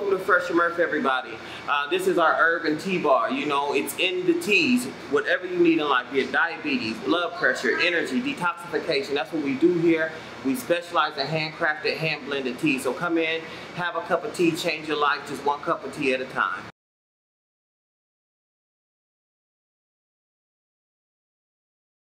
welcome to Fresh From Earth, everybody. Uh, this is our urban tea bar. You know, it's in the teas. Whatever you need in life, be it diabetes, blood pressure, energy, detoxification. That's what we do here. We specialize in handcrafted, hand blended tea. So come in, have a cup of tea, change your life, just one cup of tea at a time.